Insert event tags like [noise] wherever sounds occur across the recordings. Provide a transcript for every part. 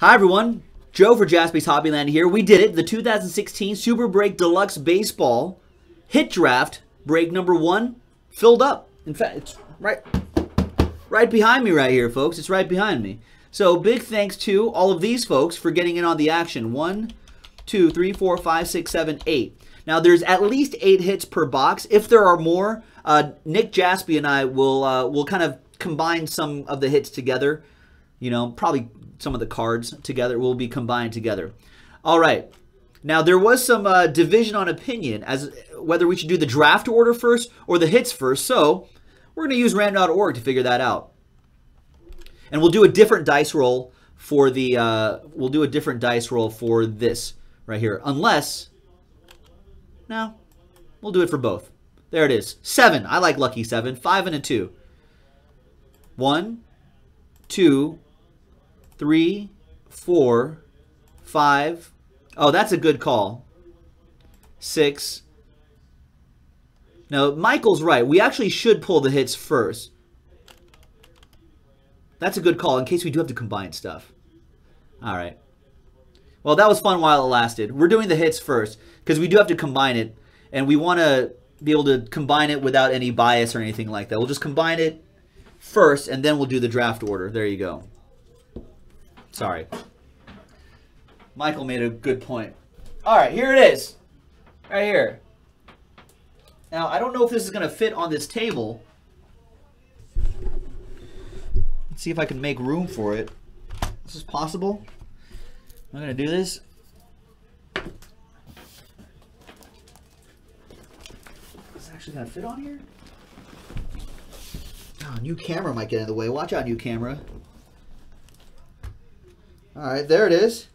Hi, everyone. Joe for Jaspy's Hobbyland here. We did it. The 2016 Super Break Deluxe Baseball Hit Draft, break number one, filled up. In fact, it's right, right behind me right here, folks. It's right behind me. So big thanks to all of these folks for getting in on the action. One, two, three, four, five, six, seven, eight. Now there's at least eight hits per box. If there are more, uh, Nick Jaspy and I will uh, will kind of combine some of the hits together. You know, probably some of the cards together will be combined together. All right. Now there was some uh, division on opinion as whether we should do the draft order first or the hits first. So we're going to use random.org to figure that out. And we'll do a different dice roll for the uh, we'll do a different dice roll for this right here, unless no, we'll do it for both. There it is. Seven. I like lucky seven. Five and a two. One, two, three, four, five. Oh, that's a good call. Six. No, Michael's right. We actually should pull the hits first. That's a good call in case we do have to combine stuff. All right. Well, that was fun while it lasted. We're doing the hits first because we do have to combine it, and we want to be able to combine it without any bias or anything like that. We'll just combine it first, and then we'll do the draft order. There you go. Sorry. Michael made a good point. All right, here it is. Right here. Now, I don't know if this is going to fit on this table. Let's see if I can make room for it. This is possible. I'm going to do this. Is actually going to fit on here? Oh, new camera might get in the way. Watch out, new camera. All right, there it is.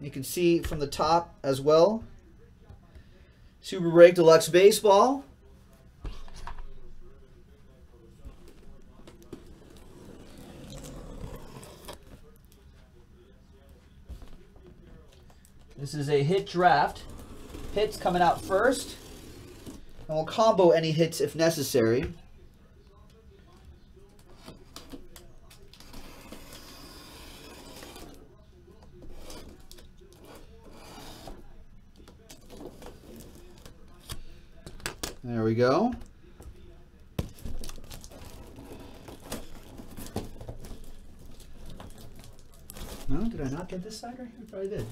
You can see from the top as well. Super Break Deluxe Baseball. This is a hit draft. Hits coming out first. And we'll combo any hits if necessary. There we go. No, did I not get this side right here? I probably did.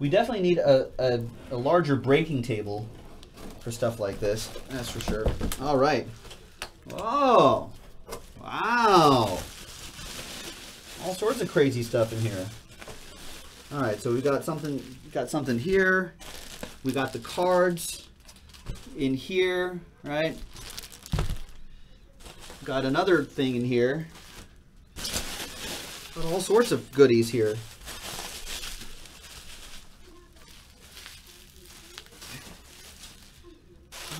We definitely need a, a, a larger breaking table for stuff like this. That's for sure. All right. Oh, wow. All sorts of crazy stuff in here. All right, so we got something, got something here. We got the cards in here, right? Got another thing in here. Got all sorts of goodies here.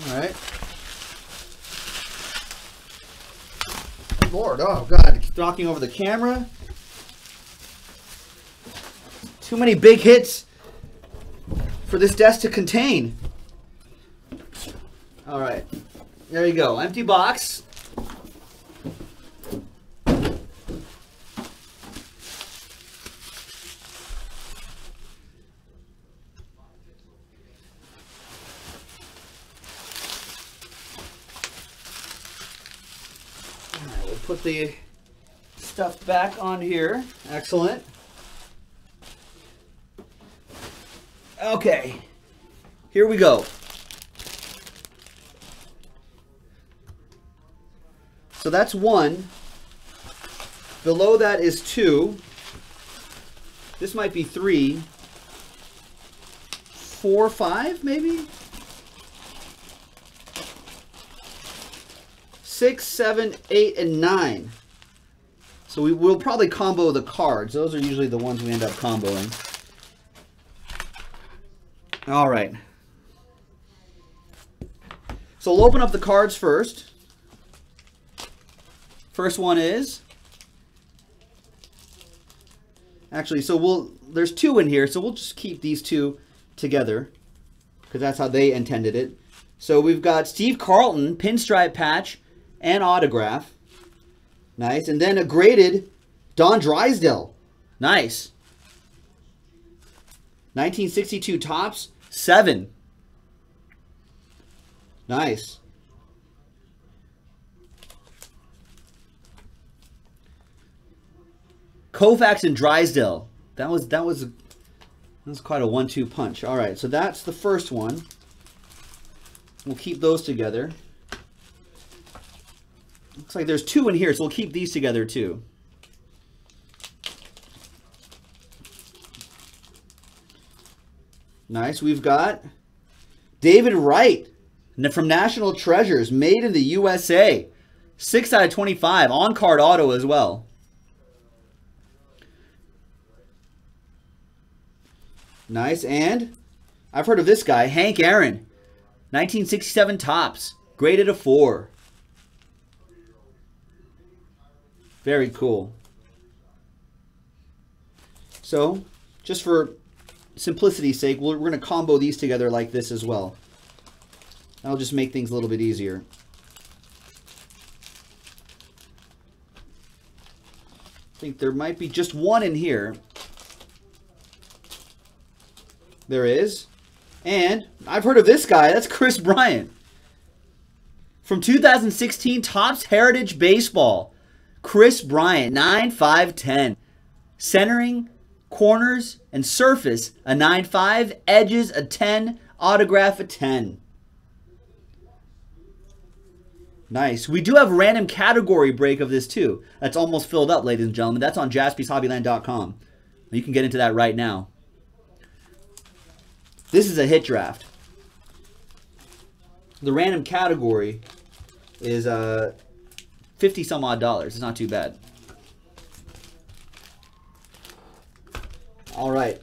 All right. Lord, oh God, knocking over the camera. Too many big hits for this desk to contain. All right, there you go. Empty box. Put the stuff back on here. Excellent. Okay, here we go. So that's one. Below that is two. This might be three. Four, five, maybe? Six, seven, eight, and nine. So we will probably combo the cards. Those are usually the ones we end up comboing. All right. So we'll open up the cards first. First one is actually so we'll there's two in here, so we'll just keep these two together because that's how they intended it. So we've got Steve Carlton pinstripe patch and autograph. Nice. And then a graded Don Drysdale. Nice. 1962 Topps, 7. Nice. Koufax and Drysdale. That was that was that was quite a one-two punch. All right, so that's the first one. We'll keep those together. Looks like there's two in here, so we'll keep these together too. Nice. We've got David Wright from National Treasures, made in the USA. 6 out of 25. On card auto as well. Nice. And I've heard of this guy, Hank Aaron. 1967 Topps, Graded a 4. Very cool. So, just for simplicity's sake, we're, we're going to combo these together like this as well. That'll just make things a little bit easier. I think there might be just one in here. There is. And I've heard of this guy. That's Kris Bryant. From 2016 Topps Heritage Baseball. Kris Bryant, 9 5 10. Centering, corners, and surface, a 9 5. Edges, a 10. Autograph, a 10. Nice. We do have random category break of this too. That's almost filled up, ladies and gentlemen. That's on jaspyshobbyland.com. You can get into that right now. This is a hit draft. The random category is uh, 50 some odd dollars. It's not too bad. All right.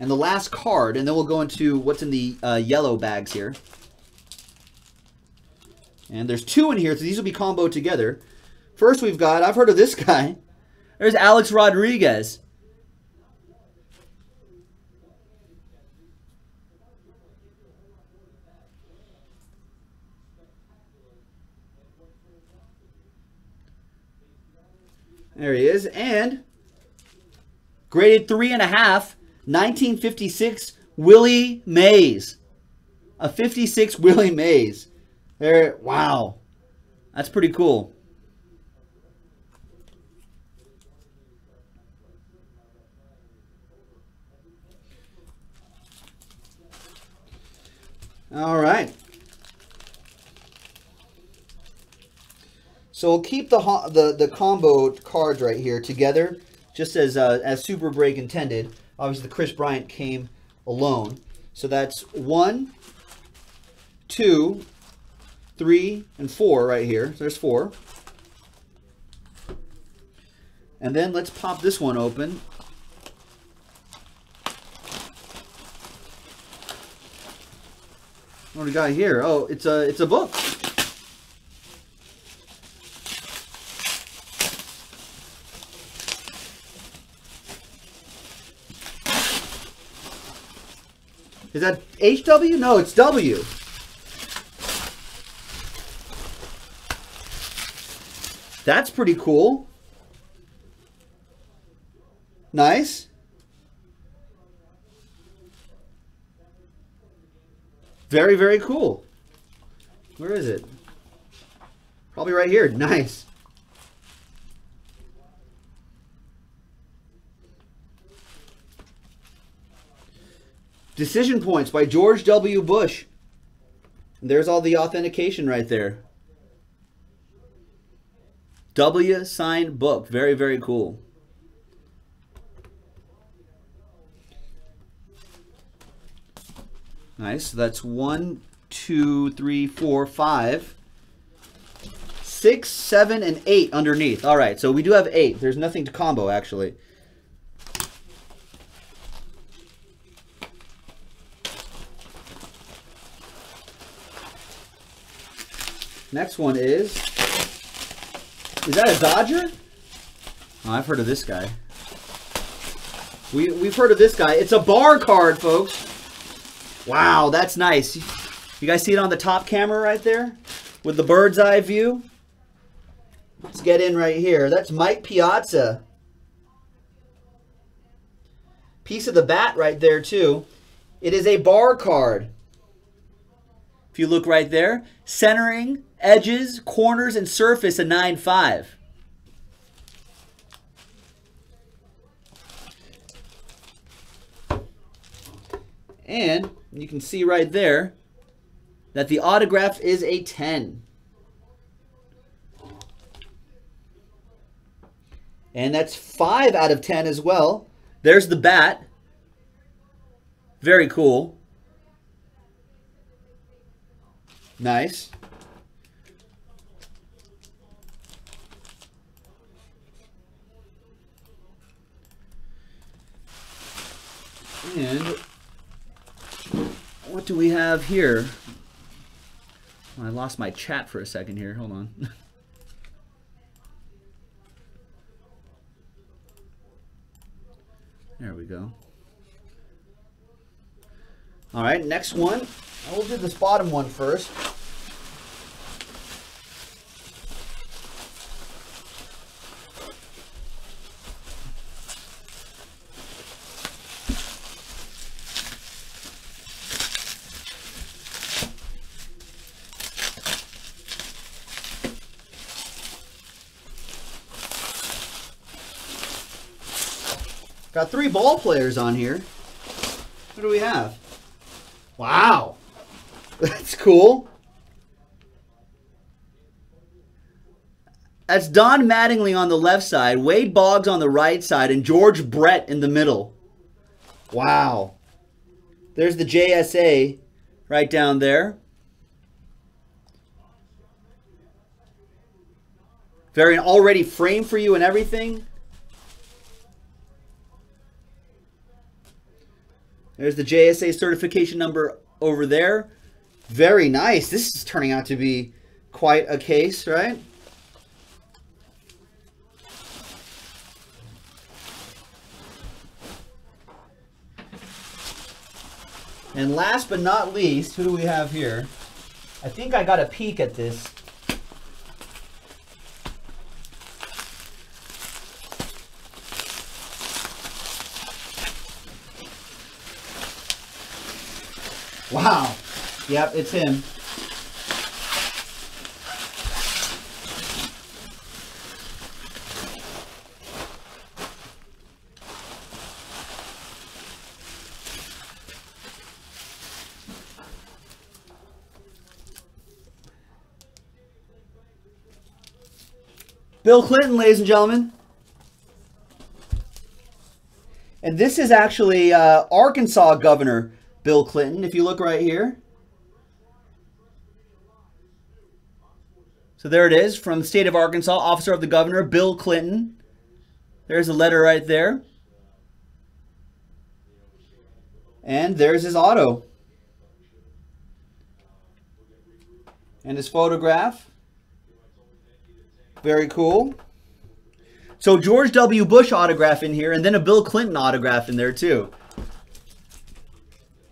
And the last card, and then we'll go into what's in the uh, yellow bags here. And there's two in here, so these will be comboed together. First, we've got, I've heard of this [laughs] guy. There's Alex Rodriguez. There he is. And graded three and a half, 1956 Willie Mays. A 56 [laughs] Willie Mays. There, wow. That's pretty cool. All right. So we'll keep the the the combo cards right here together, just as uh, as Super Break intended. Obviously, the Kris Bryant came alone. So that's one, two, three, and four right here. So there's four. And then let's pop this one open. What do we got here? Oh, it's a it's a book. Is that HW? No, it's W. That's pretty cool. Nice. Very, very cool. Where is it? Probably right here. Nice. Decision Points by George W. Bush. There's all the authentication right there. W signed book. Very, very cool. Nice. So that's one, two, three, four, five, six, seven, and eight underneath. All right. So we do have eight. There's nothing to combo, actually. Next one is, is that a Dodger? Oh, I've heard of this guy. We, we've heard of this guy. It's a bar card, folks. Wow, that's nice. You guys see it on the top camera right there? with the bird's eye view. Let's get in right here. That's Mike Piazza. Piece of the bat right there, too. It is a bar card. If you look right there, centering, edges, corners, and surface a 9.5. And you can see right there that the autograph is a 10. And that's 5 out of 10 as well. There's the bat. Very cool. Nice. And what do we have here? I lost my chat for a second here. Hold on. [laughs] There we go. All right, next one. We'll do this bottom one first. Got three ball players on here. What do we have? Wow. [laughs] That's cool. That's Don Mattingly on the left side, Wade Boggs on the right side, and George Brett in the middle. Wow. There's the JSA right down there. Very already framed for you and everything. There's the JSA certification number over there. Very nice. This is turning out to be quite a case, right? And last but not least, who do we have here? I think I got a peek at this Wow. Yep, it's him. Bill Clinton, ladies and gentlemen. And this is actually uh, Arkansas Governor Bill Clinton, if you look right here. So there it is from the state of Arkansas, officer of the governor, Bill Clinton. There's a letter right there. And there's his auto. And his photograph. Very cool. So George W. Bush autograph in here, and then a Bill Clinton autograph in there too.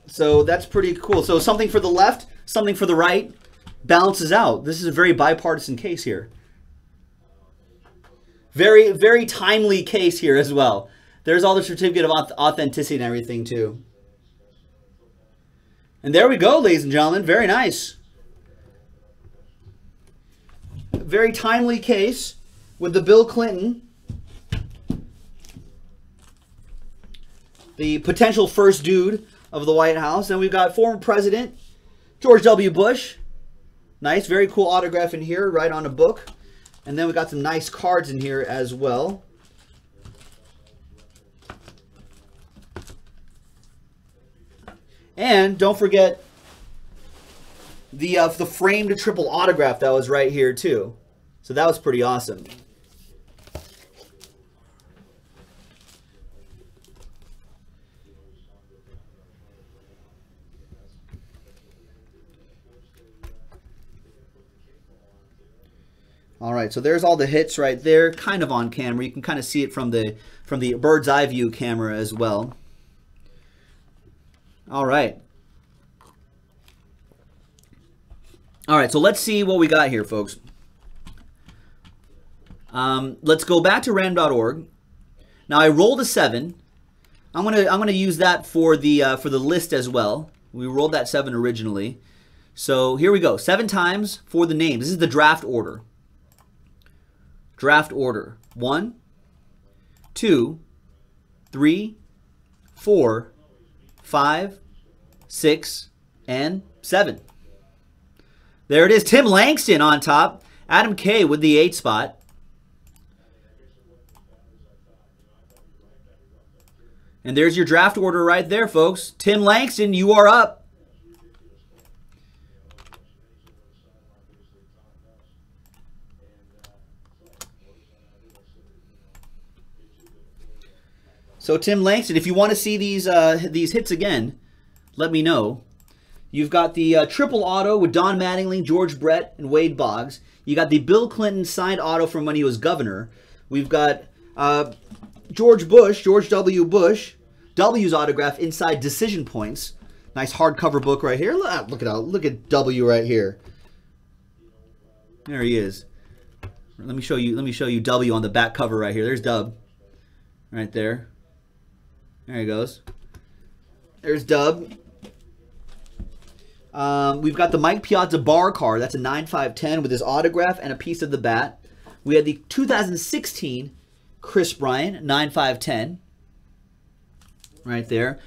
So that's pretty cool. So something for the left, something for the right, balances out. This is a very bipartisan case here. Very, very timely case here as well. There's all the certificate of authenticity and everything too. And there we go, ladies and gentlemen. Very nice. Very timely case with the Bill Clinton. The potential first dude of the White House. And we've got former President George W. Bush. Nice, very cool autograph in here, right on a book. And then we got some nice cards in here as well. And don't forget the uh, the framed triple autograph that was right here too. So that was pretty awesome. All right, so there's all the hits right there, kind of on camera. You can kind of see it from the from the bird's eye view camera as well. All right. All right, so let's see what we got here, folks. Um, let's go back to random.org. Now I rolled a seven. I'm gonna I'm gonna use that for the uh, for the list as well. We rolled that seven originally. So here we go. Seven times for the names. This is the draft order. Draft order. One, two, three, four, five, six, and seven. There it is. Tim Langston on top. Adam K with the eight spot. And there's your draft order right there, folks. Tim Langston, you are up. So Tim Langston, if you want to see these uh, these hits again, let me know. You've got the uh, triple auto with Don Mattingly, George Brett, and Wade Boggs. You got the Bill Clinton signed auto from when he was governor. We've got uh, George Bush, George W. Bush, W's autograph inside Decision Points. Nice hardcover book right here. Look, look at look at W right here. There he is. Let me show you. Let me show you W on the back cover right here. There's Dub, right there. There he goes. There's Dub. Um, we've got the Mike Piazza bar card. That's a 9.510 with his autograph and a piece of the bat. We had the 2016 Kris Bryant 9.510 right there.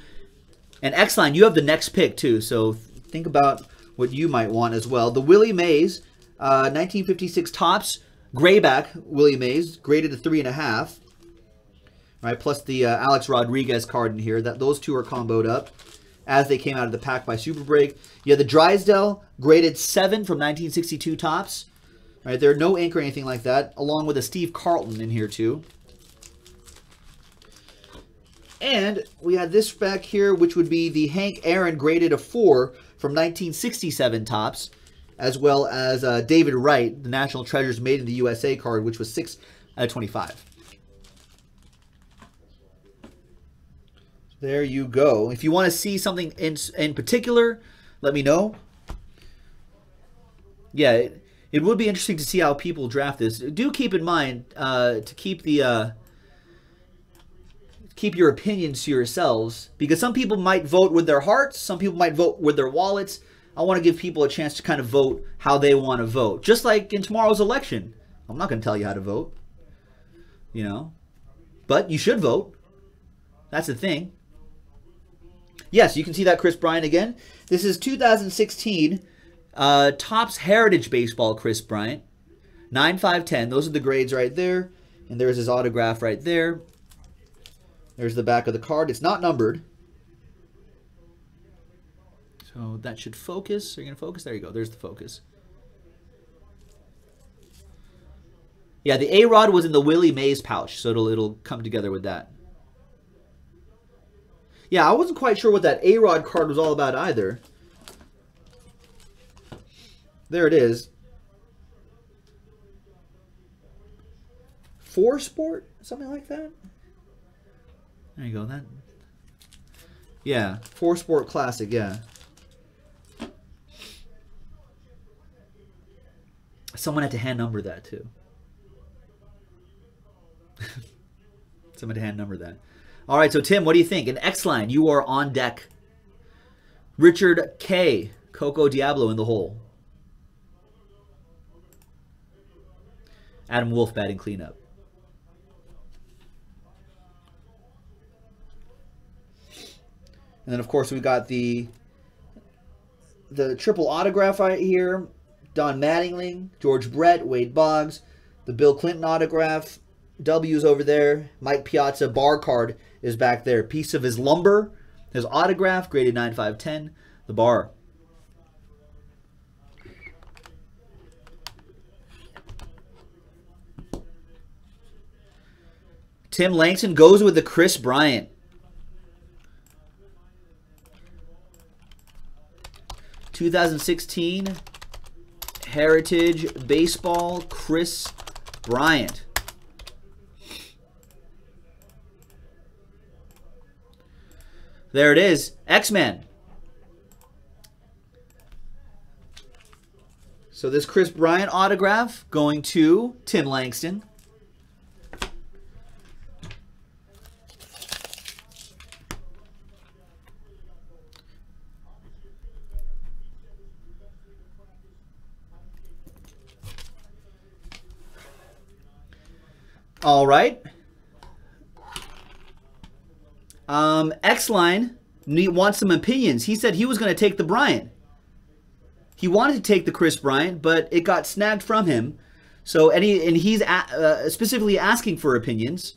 And X-Line, you have the next pick too, so think about what you might want as well. The Willie Mays, uh, 1956 Topps, grayback Willie Mays, graded a three and a half. Right, plus the uh, Alex Rodriguez card in here. That those two are comboed up as they came out of the pack by Super Break. You have the Drysdale graded seven from 1962 Topps. Right, there are no ink or anything like that, along with a Steve Carlton in here too. And we had this back here, which would be the Hank Aaron graded a 4 from 1967 Topps, as well as uh, David Wright, the National Treasures Made in the USA card, which was 6 out of 25. There you go. If you want to see something in, in particular, let me know. Yeah, it, it would be interesting to see how people draft this. Do keep in mind uh, to keep the... Uh, keep your opinions to yourselves because some people might vote with their hearts, some people might vote with their wallets. I want to give people a chance to kind of vote how they want to vote. Just like in tomorrow's election. I'm not going to tell you how to vote. You know? But you should vote. That's the thing. Yes, you can see that Kris Bryant again. This is 2016 uh, Topps Heritage Baseball Chris Bryant. 9-5-10. Those are the grades right there. And there's his autograph right there. There's the back of the card. It's not numbered. So that should focus. Are you going to focus? There you go. There's the focus. Yeah, the A-Rod was in the Willie Mays pouch, so it'll, it'll come together with that. Yeah, I wasn't quite sure what that A-Rod card was all about either. There it is. Four Sport? Something like that? There you go. That. Yeah, Four Sport Classic. Yeah. Someone had to hand number that too. [laughs] Someone had to hand number that. All right, so Tim, what do you think? An X line, you are on deck. Richard K. Coco Diablo in the hole. Adam Wolf batting cleanup. And then, of course, we got the the triple autograph right here. Don Mattingly, George Brett, Wade Boggs, the Bill Clinton autograph. W's over there. Mike Piazza bar card is back there. Piece of his lumber, his autograph, graded 9510. The bar. Tim Langston goes with the Kris Bryant. 2016 Heritage Baseball Kris Bryant. There it is. X-Men. So this Kris Bryant autograph going to Tim Langston. All right. Um, X-Line wants some opinions. He said he was going to take the Bryant. He wanted to take the Kris Bryant, but it got snagged from him. So, and, he, and he's a, uh, specifically asking for opinions.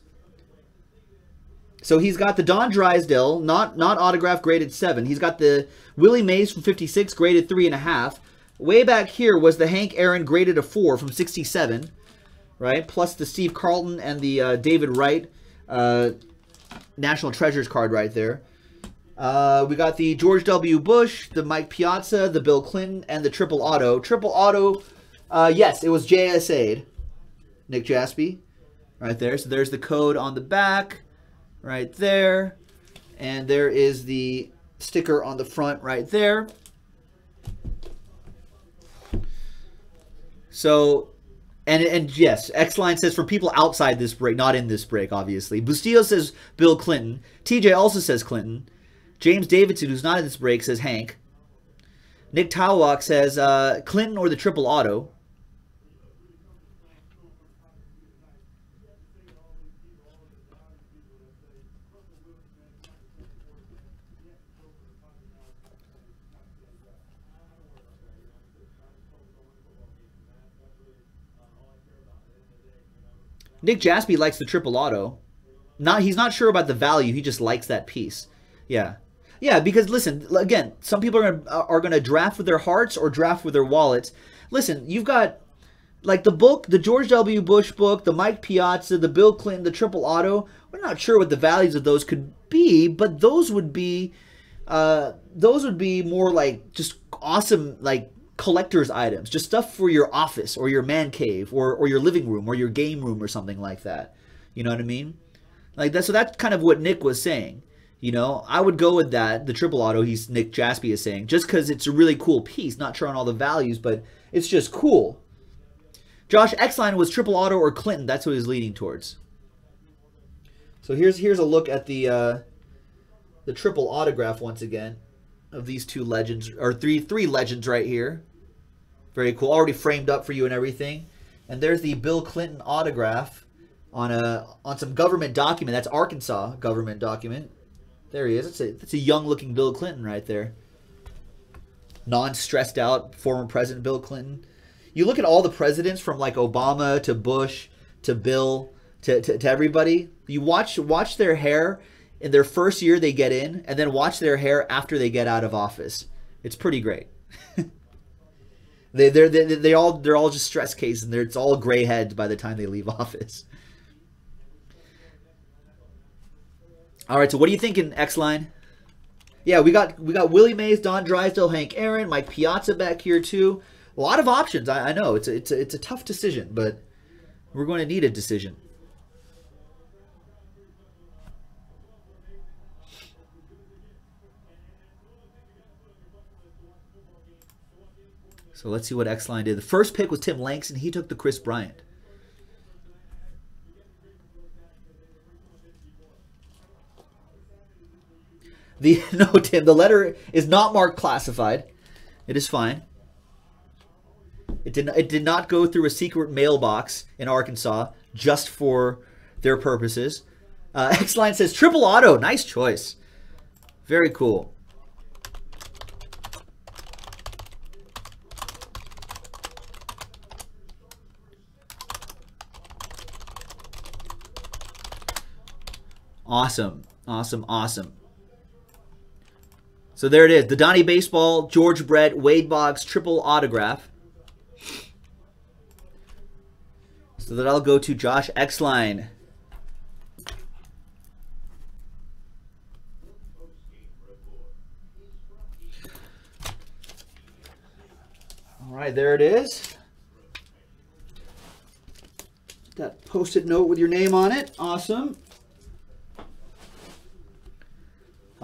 So he's got the Don Drysdale, not not autograph graded seven. He's got the Willie Mays from 56, graded three and a half. Way back here was the Hank Aaron graded a four from 67, right? Plus the Steve Carlton and the uh, David Wright uh, National Treasures card right there. Uh, we got the George W. Bush, the Mike Piazza, the Bill Clinton, and the Triple Auto. Triple Auto, uh, yes, it was JSA'd. Nick Jaspy, right there. So there's the code on the back, right there. And there is the sticker on the front right there. So, and and yes, X line says for people outside this break, not in this break, obviously. Bustillo says Bill Clinton. TJ also says Clinton. James Davidson, who's not in this break, says Hank. Nick Talwalk says uh, Clinton or the triple auto. Nick Jaspy likes the triple auto. Not he's not sure about the value. He just likes that piece. Yeah. Yeah, because listen, again, some people are gonna, are going to draft with their hearts or draft with their wallets. Listen, you've got like the book, the George W. Bush book, the Mike Piazza, the Bill Clinton, the Triple Auto. We're not sure what the values of those could be, but those would be, uh, those would be more like just awesome, like collector's items, just stuff for your office or your man cave or or your living room or your game room or something like that. You know what I mean? Like that. So that's kind of what Nick was saying. You know, I would go with that. The triple auto, he's Nick Jaspy is saying, just because it's a really cool piece. Not sure on all the values, but it's just cool. Josh Exline was triple auto or Clinton. That's what he's leading towards. So here's here's a look at the uh, the triple autograph once again of these two legends or three three legends right here. Very cool. Already framed up for you and everything. And there's the Bill Clinton autograph on a on some government document. That's Arkansas government document. There he is. That's a, that's a young looking Bill Clinton right there. Non stressed out former President Bill Clinton. You look at all the presidents from like Obama to Bush to Bill to, to, to everybody. You watch watch their hair in their first year they get in, and then watch their hair after they get out of office. It's pretty great. [laughs] they they're, they they all they're all just stress cases, and it's all gray heads by the time they leave [laughs] office. All right, so what do you think in X line? Yeah, we got we got Willie Mays, Don Drysdale, Hank Aaron, Mike Piazza back here too. A lot of options. I, I know it's a, it's a, it's a tough decision, but we're going to need a decision. So let's see what X line did. The first pick was Tim Langston. He took the Kris Bryant. The [laughs] no, Tim. The letter is not marked classified. It is fine. It did. Not, it did not go through a secret mailbox in Arkansas just for their purposes. Uh, [laughs] X line says triple auto. Nice choice. Very cool. Awesome. Awesome. Awesome. So there it is. The Donnie Baseball, George Brett, Wade Boggs triple autograph. So that I'll go to Josh Exline. All right, there it is. That post-it note with your name on it. Awesome.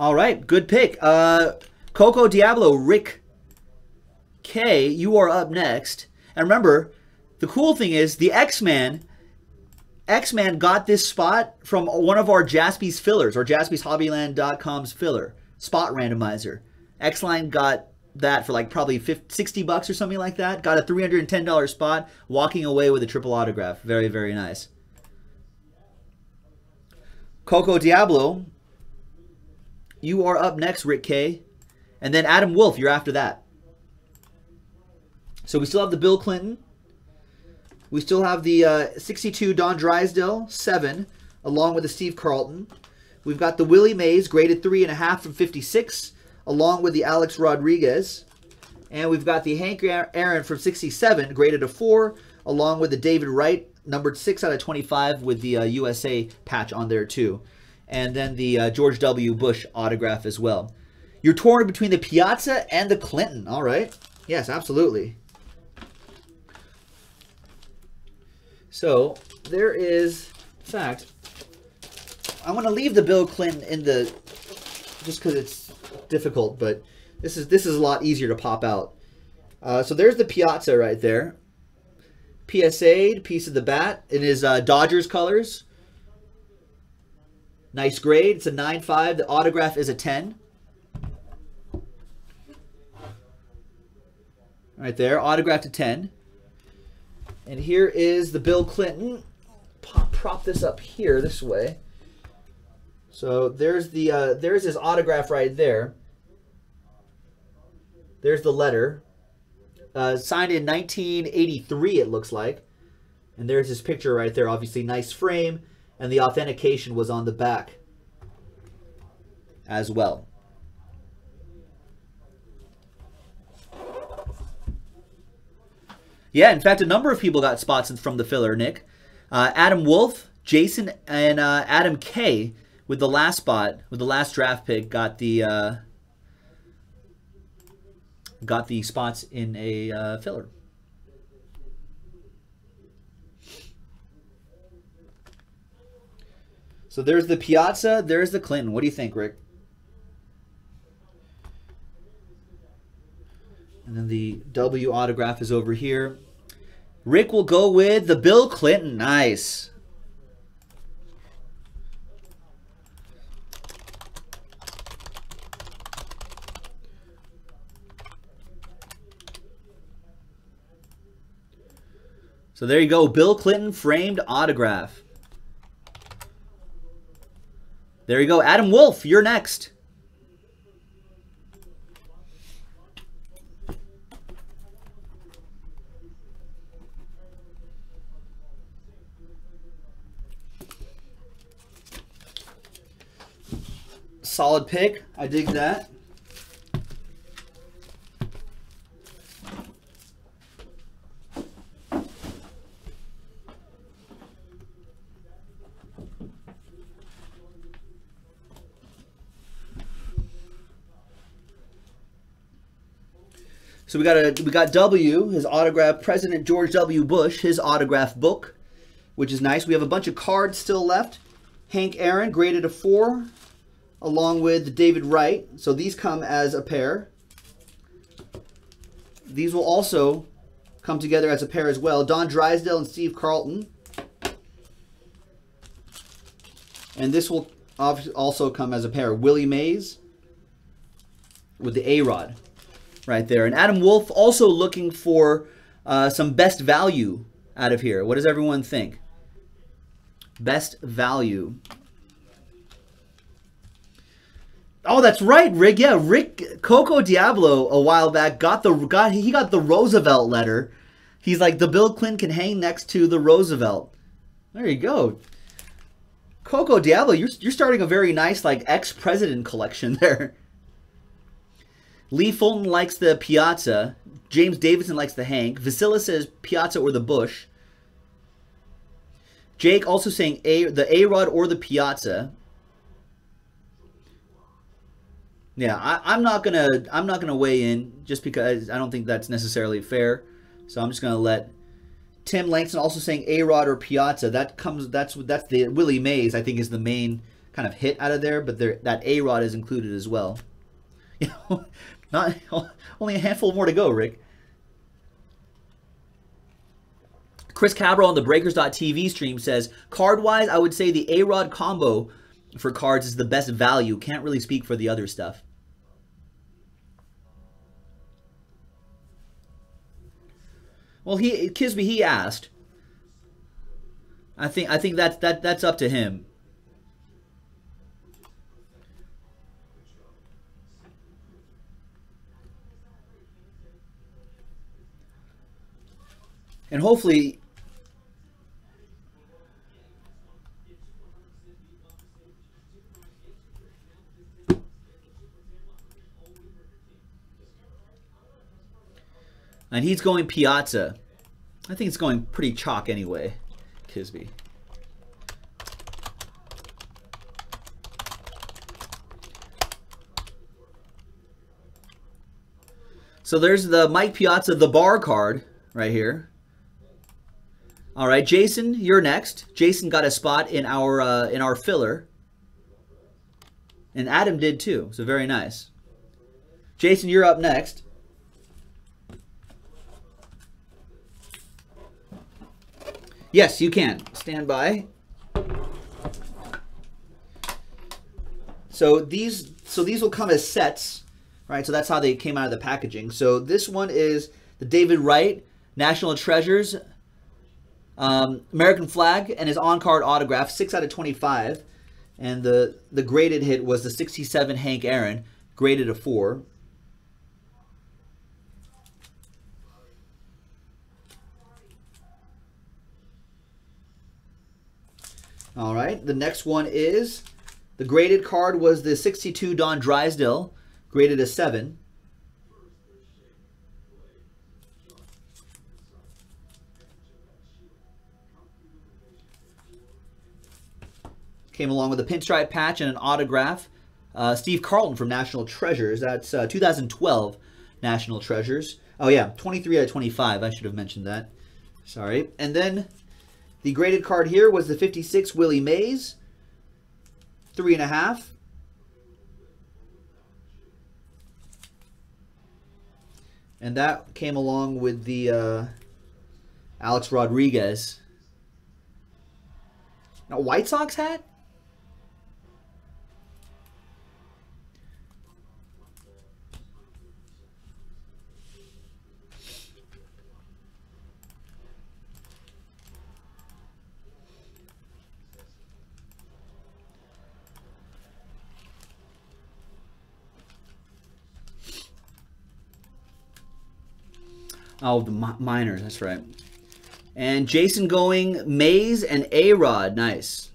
All right, good pick. Uh, Coco Diablo, Rick K, you are up next. And remember, the cool thing is the X-Man X-Man got this spot from one of our Jaspy's fillers, or jaspyshobbyland.com's filler, spot randomizer. X-Line got that for like probably 50, 60 bucks or something like that. Got a $310 spot, walking away with a triple autograph. Very, very nice. Coco Diablo, you are up next, Rick K. And then Adam Wolf, you're after that. So we still have the Bill Clinton. We still have the uh, 62 Don Drysdale, 7, along with the Steve Carlton. We've got the Willie Mays, graded 3.5 from 56, along with the Alex Rodriguez. And we've got the Hank Aaron from 67, graded a 4, along with the David Wright, numbered 6 out of 25 with the uh, USA patch on there too. And then the uh, George W. Bush autograph as well. You're torn between the Piazza and the Clinton. All right. Yes, absolutely. So there is, in fact, I want to leave the Bill Clinton in the, just because it's difficult, but this is this is a lot easier to pop out. Uh, so there's the Piazza right there. PSA, piece of the bat in his uh, Dodgers colors. Nice grade. It's a 9.5. The autograph is a 10. Right there, autograph to 10. And here is the Bill Clinton. Pop, prop this up here this way. So there's the uh, there's his autograph right there. There's the letter. Uh, signed in 1983, it looks like. And there's his picture right there. Obviously, nice frame. And the authentication was on the back as well. Yeah, in fact, a number of people got spots from the filler, Nick. Uh, Adam Wolf, Jason, and uh, Adam K with the last spot, with the last draft pick, got the uh, got the spots in a uh, filler. So there's the Piazza, there's the Clinton. What do you think, Rick? And then the W autograph is over here. Rick will go with the Bill Clinton. Nice. So there you go. Bill Clinton framed autograph. There you go. Adam Wolf, you're next. Solid pick. I dig that. So we got a we got W, his autograph, President George W. Bush, his autograph book, which is nice. We have a bunch of cards still left. Hank Aaron, graded a four along with David Wright. So these come as a pair. These will also come together as a pair as well. Don Drysdale and Steve Carlton. And this will also come as a pair. Willie Mays with the A-Rod right there. And Adam Wolf also looking for uh, some best value out of here. What does everyone think? Best value. Oh, that's right, Rick. Yeah, Rick Coco Diablo a while back got the got he got the Roosevelt letter. He's like the Bill Clinton can hang next to the Roosevelt. There you go. Coco Diablo, you're you're starting a very nice like ex-president collection [laughs] there. Lee Fulton likes the Piazza. James Davidson likes the Hank. Vasila says Piazza or the Bush. Jake also saying a the A Rod or the Piazza. Yeah, I, am not gonna I'm not gonna weigh in just because I don't think that's necessarily fair. So I'm just gonna let Tim Langston also saying A Rod or Piazza. That comes that's that's the Willie Mays I think is the main kind of hit out of there, but there that A Rod is included as well. [laughs] You know, not [laughs] only a handful more to go, Rick. Chris Cabral on the Breakers.tv stream says, card-wise, I would say the A-Rod combo for cards is the best value. Can't really speak for the other stuff. Well, he Kisby he asked. I think I think that's that that's up to him. And hopefully And he's going Piazza. I think it's going pretty chalk anyway, Kisby. So there's the Mike Piazza, the bar card right here. All right, Jason, you're next. Jason got a spot in our uh, in our filler, and Adam did too. So very nice. Jason, you're up next. Yes, you can. Stand by. So these so these will come as sets, right? So that's how they came out of the packaging. So this one is the David Wright National Treasures um, American flag and his on-card autograph, 6 out of 25. And the, the graded hit was the 67 Hank Aaron, graded a 4. All right, the next one is the graded card was the 62 Don Drysdale, graded a 7. Came along with a pinstripe patch and an autograph. Uh, Steve Carlton from National Treasures. That's uh, 2012 National Treasures. Oh, yeah, 23 out of 25. I should have mentioned that. Sorry. And then the graded card here was the 56 Willie Mays. Three and a half. And that came along with the uh, Alex Rodriguez. Now, White Sox hat? Oh, the miners. That's right. And Jason going Mays and A Rod. Nice.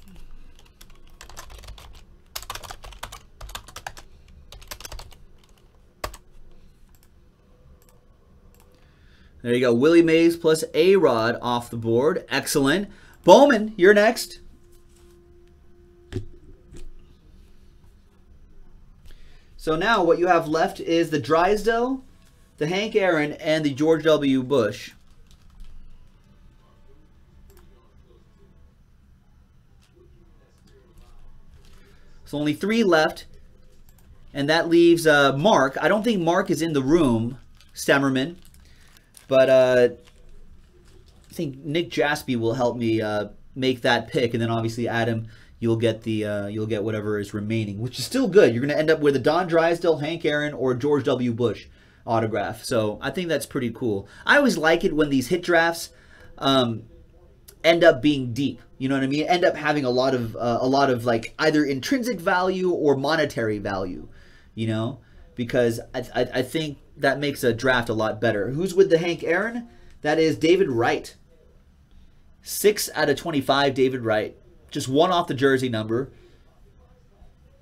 There you go. Willie Mays plus A Rod off the board. Excellent. Bowman, you're next. So now what you have left is the Drysdale the Hank Aaron, and the George W. Bush. So only three left. And that leaves uh, Mark. I don't think Mark is in the room, Stemmerman. But uh, I think Nick Jaspy will help me uh, make that pick. And then obviously Adam, you'll get the uh, you'll get whatever is remaining, which is still good. You're going to end up with a Don Drysdale, Hank Aaron, or George W. Bush autograph. So I think that's pretty cool. I always like it when these hit drafts um, end up being deep. You know what I mean? End up having a lot of uh, a lot of like either intrinsic value or monetary value. You know, because I, I, I think that makes a draft a lot better. Who's with the Hank Aaron? That is David Wright. Six out of twenty-five. David Wright. Just one off the jersey number.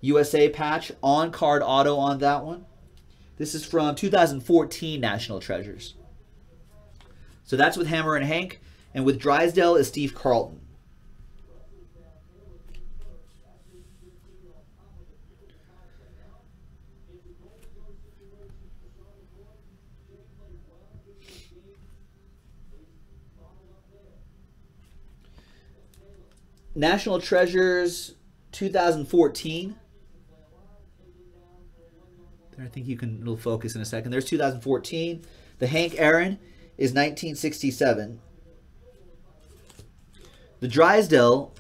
USA patch on card auto on that one. This is from 2014 National Treasures. So that's with Hammerin' Hank. And with Drysdale is Steve Carlton. National Treasures 2014. I think you can focus in a second. There's 2014. The Hank Aaron is 1967. The Drysdale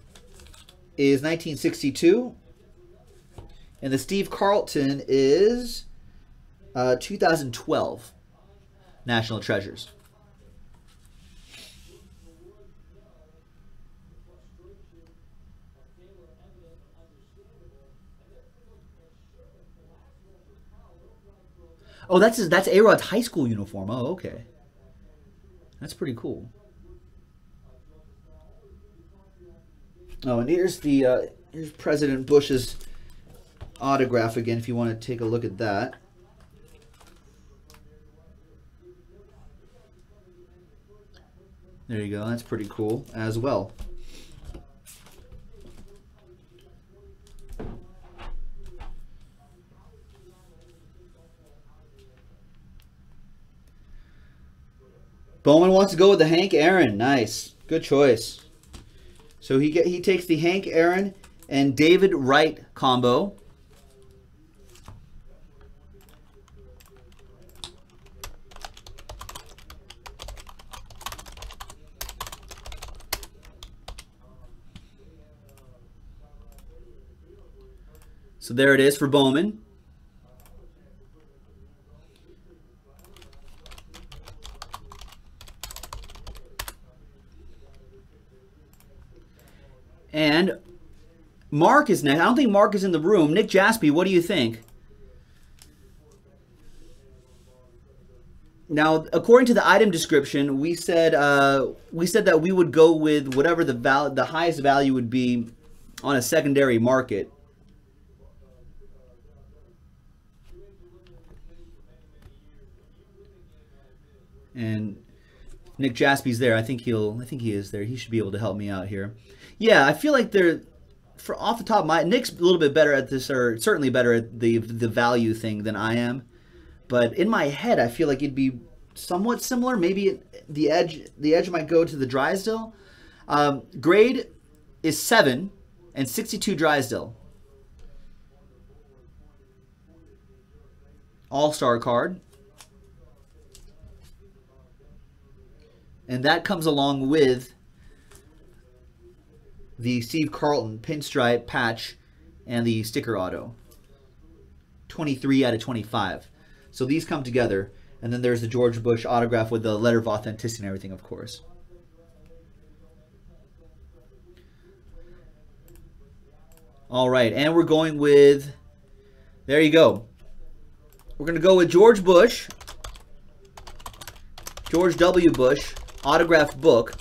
is 1962. And the Steve Carlton is uh, 2012 National Treasures. Oh, that's his, that's A-Rod's high school uniform. Oh, okay. That's pretty cool. Oh, and here's the uh, here's President Bush's autograph again. If you want to take a look at that. There you go. That's pretty cool as well. Bowman wants to go with the Hank Aaron. Nice. Good choice. So he get, he takes the Hank Aaron and David Wright combo. So there it is for Bowman. And Mark is next. I don't think Mark is in the room. Nick Jaspy, what do you think? Now, according to the item description, we said uh, we said that we would go with whatever the val the highest value would be on a secondary market. And Nick Jaspy's there. I think he'll. I think he is there. He should be able to help me out here. Yeah, I feel like they're for off the top of my Nick's a little bit better at this, or certainly better at the the value thing than I am. But in my head, I feel like it'd be somewhat similar. Maybe the edge the edge might go to the Drysdale. Um, grade is seven and 62 Drysdale. All star card. And that comes along with the Steve Carlton pinstripe patch and the sticker auto. 23 out of 25. So these come together. And then there's the George Bush autograph with the letter of authenticity and everything, of course. All right, and we're going with, there you go. We're going to go with George Bush, George W. Bush, autograph book,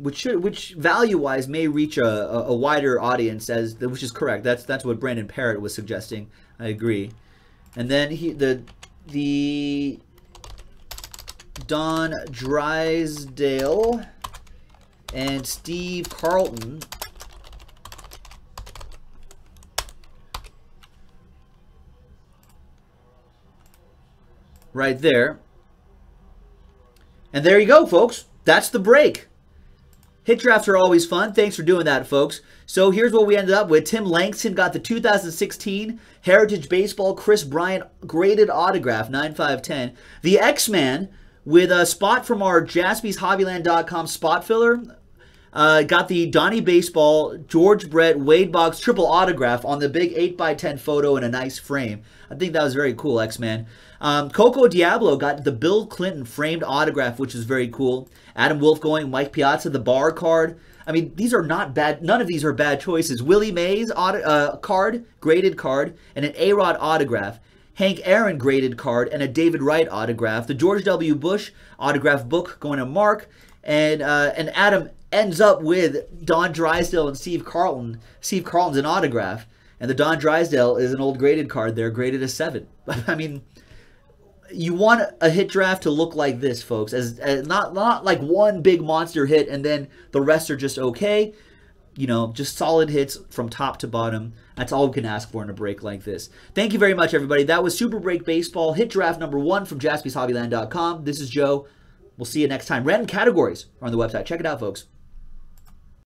which should, which value wise may reach a, a, wider audience as which is correct. That's that's what Brandon Parrott was suggesting. I agree. And then he the the Don Drysdale and Steve Carlton. Right there. And there you go, folks. That's the break. Hit drafts are always fun. Thanks for doing that, folks. So here's what we ended up with. Tim Langston got the 2016 Heritage Baseball Kris Bryant graded autograph, 9510. The X-Man with a spot from our jaspyshobbyland.com spot filler. Uh, got the Donnie Baseball George Brett Wade Boggs triple autograph on the big 8x10 photo in a nice frame. I think that was very cool, X-Man. Um, Coco Diablo got the Bill Clinton framed autograph, which is very cool. Adam Wolf going, Mike Piazza, the bar card. I mean, these are not bad. None of these are bad choices. Willie Mays auto, uh, card, graded card, and an A-Rod autograph. Hank Aaron graded card and a David Wright autograph. The George W. Bush autograph book going to Mark. And, uh, and Adam ends up with Don Drysdale and Steve Carlton. Steve Carlton's an autograph. And the Don Drysdale is an old graded card there, graded a 7. [laughs] I mean, you want a hit draft to look like this, folks, as, as, not not like one big monster hit and then the rest are just okay. You know, just solid hits from top to bottom. That's all we can ask for in a break like this. Thank you very much, everybody. That was Super Break Baseball hit draft number one from JaspysHobbyland.com. This is Joe. We'll see you next time. Random categories are on the website. Check it out, folks.